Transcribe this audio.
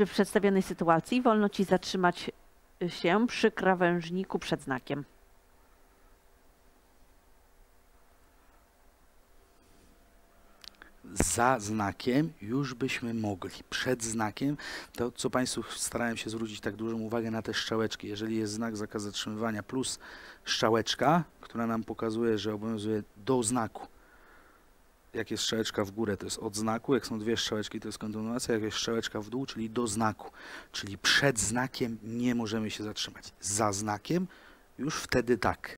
Czy w przedstawionej sytuacji wolno ci zatrzymać się przy krawężniku przed znakiem? za znakiem już byśmy mogli. Przed znakiem, to co Państwu starałem się zwrócić tak dużą uwagę na te strzałeczki. Jeżeli jest znak zakaz zatrzymywania plus strzałeczka, która nam pokazuje, że obowiązuje do znaku. Jak jest strzałeczka w górę, to jest od znaku. Jak są dwie strzałeczki, to jest kontynuacja. Jak jest strzałeczka w dół, czyli do znaku. Czyli przed znakiem nie możemy się zatrzymać. Za znakiem już wtedy tak.